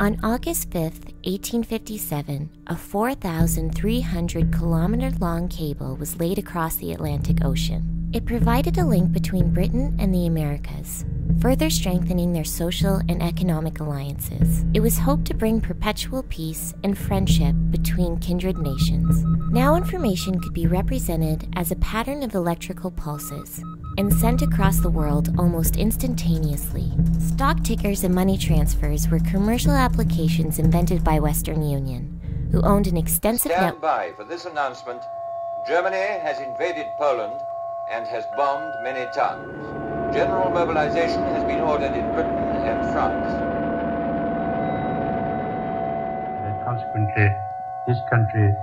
On August 5, 1857, a 4,300 kilometer long cable was laid across the Atlantic Ocean. It provided a link between Britain and the Americas, further strengthening their social and economic alliances. It was hoped to bring perpetual peace and friendship between kindred nations. Now, information could be represented as a pattern of electrical pulses and sent across the world almost instantaneously. Stock tickers and money transfers were commercial applications invented by Western Union, who owned an extensive Stand net. by for this announcement. Germany has invaded Poland and has bombed many towns. General mobilization has been ordered in Britain and France. And consequently, this country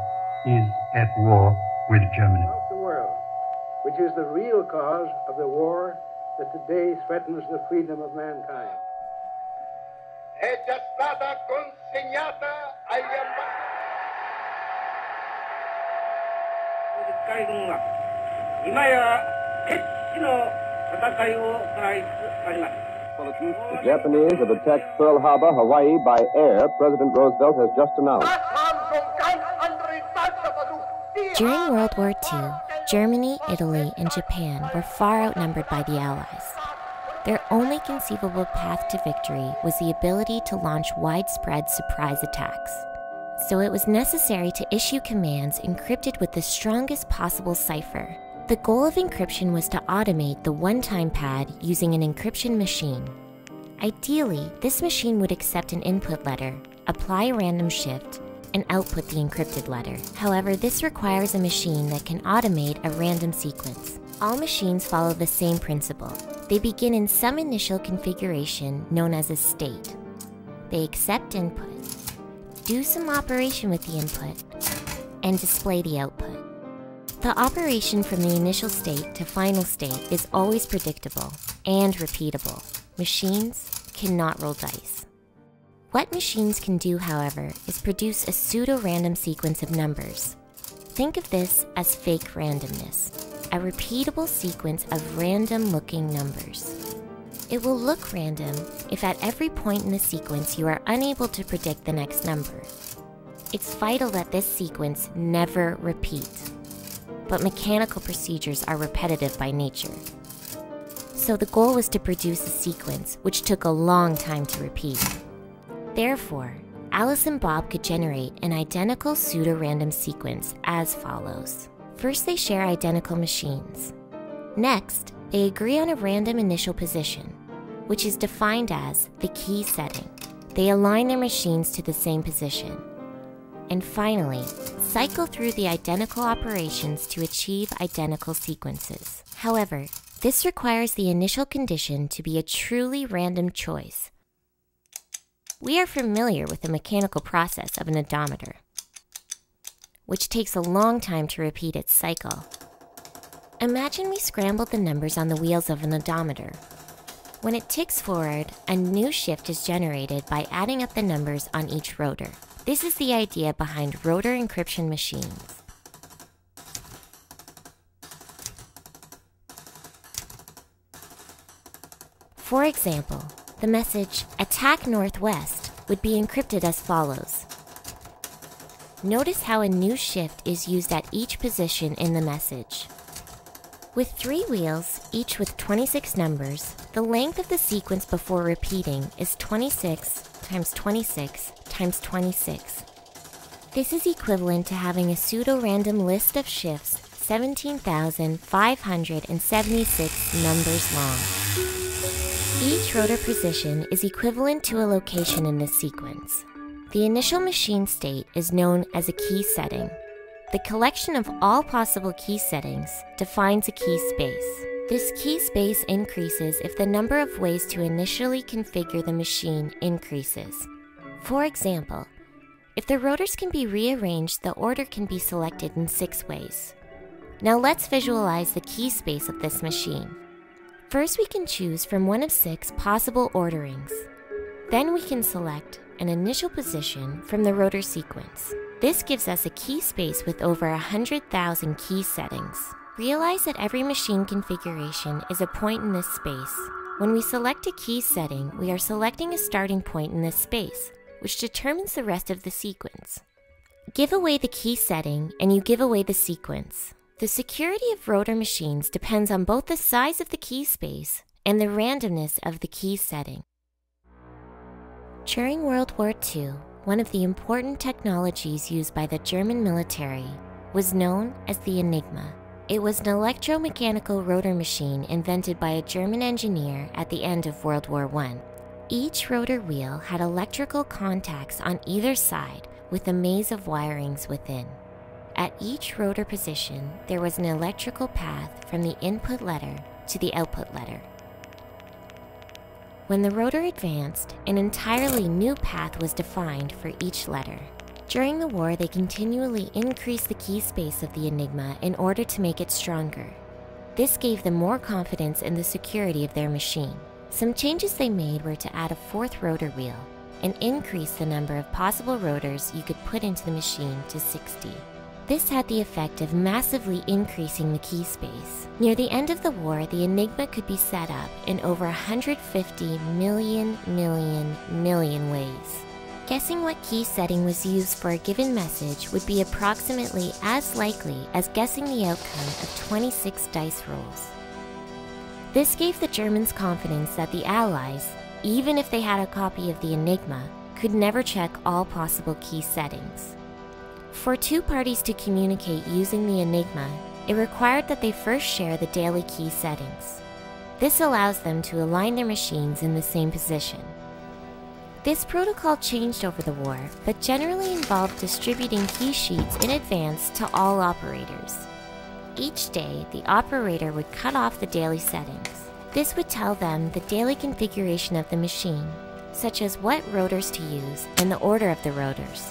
is at war with Germany of the world, which is the real cause of the war that today threatens the freedom of mankind. è già stata consegnata agli ambasciatori. 海軍は今や決死の戦いを行いつつあります The Japanese have attacked Pearl Harbor, Hawaii by air, President Roosevelt has just announced. Das haben schon ganz andere Deutsche versucht. Die During haben World War II, Germany, Italy, and Japan were far outnumbered by the Allies. Their only conceivable path to victory was the ability to launch widespread surprise attacks. So it was necessary to issue commands encrypted with the strongest possible cipher. The goal of encryption was to automate the one time pad using an encryption machine. Ideally, this machine would accept an input letter, apply a random shift, and output the encrypted letter. However, this requires a machine that can automate a random sequence. All machines follow the same principle. They begin in some initial configuration known as a state. They accept input, do some operation with the input, and display the output. The operation from the initial state to final state is always predictable and repeatable. Machines cannot roll dice. What machines can do, however, is produce a pseudo random sequence of numbers. Think of this as fake randomness, a repeatable sequence of random looking numbers. It will look random if at every point in the sequence you are unable to predict the next number. It's vital that this sequence never repeat. But mechanical procedures are repetitive by nature. So the goal was to produce a sequence which took a long time to repeat. Therefore, Alice and Bob could generate an identical pseudo random sequence as follows. First, they share identical machines. Next, they agree on a random initial position, which is defined as the key setting. They align their machines to the same position. And finally, cycle through the identical operations to achieve identical sequences. However, this requires the initial condition to be a truly random choice. We are familiar with the mechanical process of an odometer, which takes a long time to repeat its cycle. Imagine we scrambled the numbers on the wheels of an odometer. When it ticks forward, a new shift is generated by adding up the numbers on each rotor. This is the idea behind rotor encryption machines. For example, the message attack northwest would be encrypted as follows. Notice how a new shift is used at each position in the message. With three wheels, each with 26 numbers, the length of the sequence before repeating is 26 times 26 times 26. This is equivalent to having a pseudo-random list of shifts 17,576 numbers long. Each rotor position is equivalent to a location in this sequence. The initial machine state is known as a key setting. The collection of all possible key settings defines a key space. This key space increases if the number of ways to initially configure the machine increases. For example, if the rotors can be rearranged, the order can be selected in six ways. Now let's visualize the key space of this machine. First, we can choose from one of six possible orderings. Then we can select an initial position from the rotor sequence. This gives us a key space with over 100,000 key settings. Realize that every machine configuration is a point in this space. When we select a key setting, we are selecting a starting point in this space, which determines the rest of the sequence. Give away the key setting, and you give away the sequence. The security of rotor machines depends on both the size of the key space and the randomness of the key setting. During World War II, one of the important technologies used by the German military was known as the Enigma. It was an electromechanical rotor machine invented by a German engineer at the end of World War I. Each rotor wheel had electrical contacts on either side with a maze of wirings within. At each rotor position, there was an electrical path from the input letter to the output letter. When the rotor advanced, an entirely new path was defined for each letter. During the war, they continually increased the key space of the Enigma in order to make it stronger. This gave them more confidence in the security of their machine. Some changes they made were to add a fourth rotor wheel and increase the number of possible rotors you could put into the machine to 60. This had the effect of massively increasing the key space. Near the end of the war, the Enigma could be set up in over 150 million, million, million ways. Guessing what key setting was used for a given message would be approximately as likely as guessing the outcome of 26 dice rolls. This gave the Germans confidence that the Allies, even if they had a copy of the Enigma, could never check all possible key settings. For two parties to communicate using the Enigma, it required that they first share the daily key settings. This allows them to align their machines in the same position. This protocol changed over the war, but generally involved distributing key sheets in advance to all operators. Each day, the operator would cut off the daily settings. This would tell them the daily configuration of the machine, such as what rotors to use and the order of the rotors.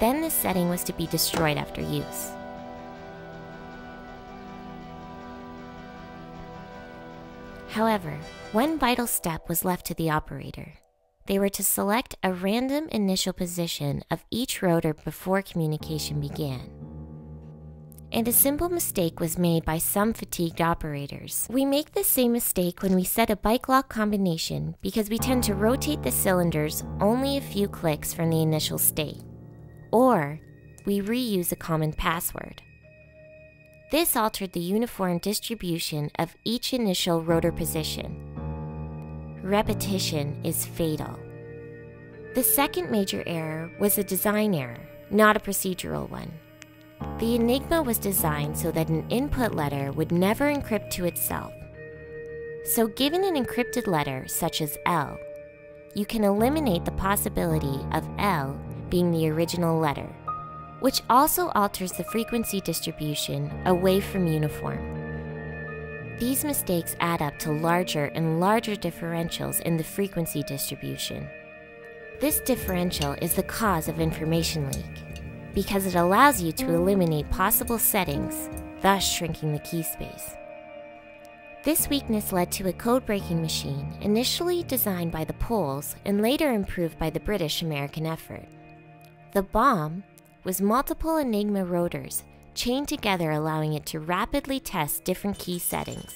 Then this setting was to be destroyed after use. However, one vital step was left to the operator. They were to select a random initial position of each rotor before communication began and a simple mistake was made by some fatigued operators. We make the same mistake when we set a bike lock combination because we tend to rotate the cylinders only a few clicks from the initial state. Or we reuse a common password. This altered the uniform distribution of each initial rotor position. Repetition is fatal. The second major error was a design error, not a procedural one. The Enigma was designed so that an input letter would never encrypt to itself. So given an encrypted letter, such as L, you can eliminate the possibility of L being the original letter, which also alters the frequency distribution away from uniform. These mistakes add up to larger and larger differentials in the frequency distribution. This differential is the cause of information leak because it allows you to eliminate possible settings, thus shrinking the key space. This weakness led to a code-breaking machine initially designed by the Poles and later improved by the British American effort. The bombe was multiple Enigma rotors chained together allowing it to rapidly test different key settings.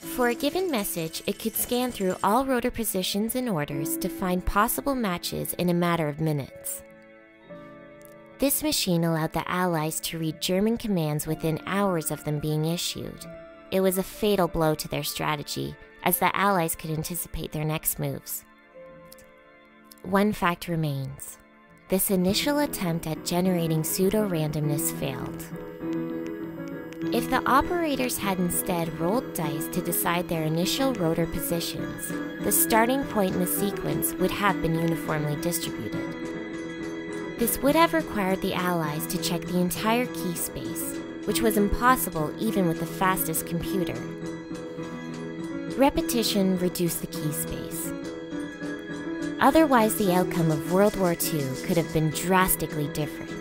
For a given message, it could scan through all rotor positions and orders to find possible matches in a matter of minutes. This machine allowed the Allies to read German commands within hours of them being issued. It was a fatal blow to their strategy, as the Allies could anticipate their next moves. One fact remains. This initial attempt at generating pseudo-randomness failed. If the operators had instead rolled dice to decide their initial rotor positions, the starting point in the sequence would have been uniformly distributed. This would have required the Allies to check the entire key space, which was impossible even with the fastest computer. Repetition reduced the key space. Otherwise, the outcome of World War II could have been drastically different.